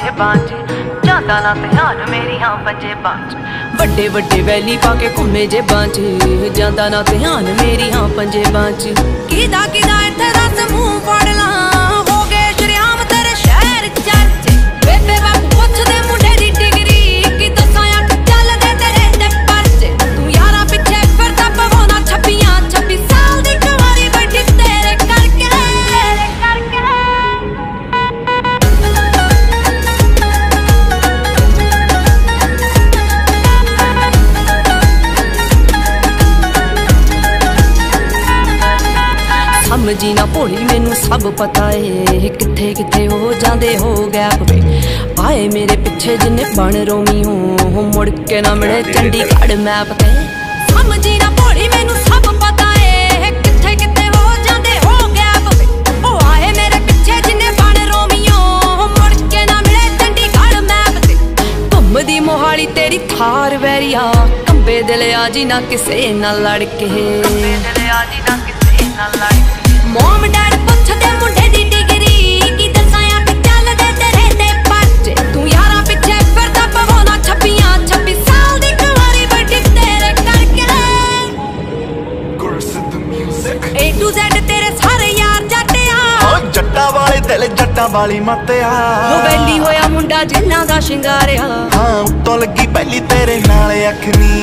ਘੁੰਮੇ ਬਾਂਝ ਜਾਂਦਾ ਨਾ ਧਿਆਨ ਮੇਰੀਆਂ ਪੰਜੇ ਬਾਂਝ ਵੱਡੇ ਵੱਡੇ ਵੈਲੀ ਪਾ ਕੇ ਘੁੰਮੇ ਜੇ ਬਾਂਝ ਜਾਂਦਾ ਨਾ ਧਿਆਨ ਮੇਰੀਆਂ ਪੰਜੇ ਬਾਂਝ ਕਿਦਾ ਕਿਦਾ ਇੱਥੇ ਦੱਸ, ਮੂੰਹ ਫੜ ਸਮਝੀ ਨਾ ਭੋਲੀ ਮੈਨੂੰ ਸਭ ਪਤਾ ਏ। ਕਿੱਥੇ ਕਿੱਥੇ ਹੋ ਜਾਂਦੇ ਹੋ ਗੈਪ ਵੇ। ਆਏ ਮੇਰੇ ਪਿੱਛੇ ਜਿੰਨੇ ਬਣ ਰੋਮੀ ਹੋ ਮੁੜ ਕੇ ਨਾ ਮਿਲੇ ਚੰਡੀਗੜ੍ਹ ਮੈਪ ਤੇ। ਸਮਝੀ ਨਾ ਭੋਲੀ ਮੈਨੂੰ ਸਭ ਪਤਾ ਏ। ਕਿੱਥੇ ਕਿੱਥੇ ਹੋ ਜਾਂਦੇ ਹੋ ਗੈਪ ਵੇ। ਉਹ ਆਏ ਮੇਰੇ ਪਿੱਛੇ ਜਿੰਨੇ ਬਣ ਰੋਮੀਓ ਮੁੜ ਕੇ ਨਾ ਮਿਲੇ ਚੰਡੀਗੜ੍ਹ ਮੈਪ ਤੇ। ਘੁੰਮਦੀ ਮੋਹਾਲੀ ਤੇਰੀ ਥਾਰ ਵੈਰੀਆ, ਕੰਬੇ ਦਿਲ ਆ ਜੀ ਨਾ ਕਿਸੇ ਨਾਲ ਲੜ ਕੇ ਕੰਬੇ ਦਿਲ ਆ ਜੀ ਨਾ ਕਿਸੇ ਨਾਲ ਦਿਲ ਜੱਟਾਂ ਵਾਲੀ ਮੱਤਿਆ। ਵੈਲੀ ਹੋਇਆ ਮੁੰਡਾ ਜਿੰਨਾ ਦਾ ਸ਼ਿੰਗਾਰਿਆ। ਹਾਂ ਉੱਤੋਂ ਲੱਗੀ ਪਹਿਲੀ ਤੇਰੇ ਨਾਲ ਅੱਖ ਨੀ।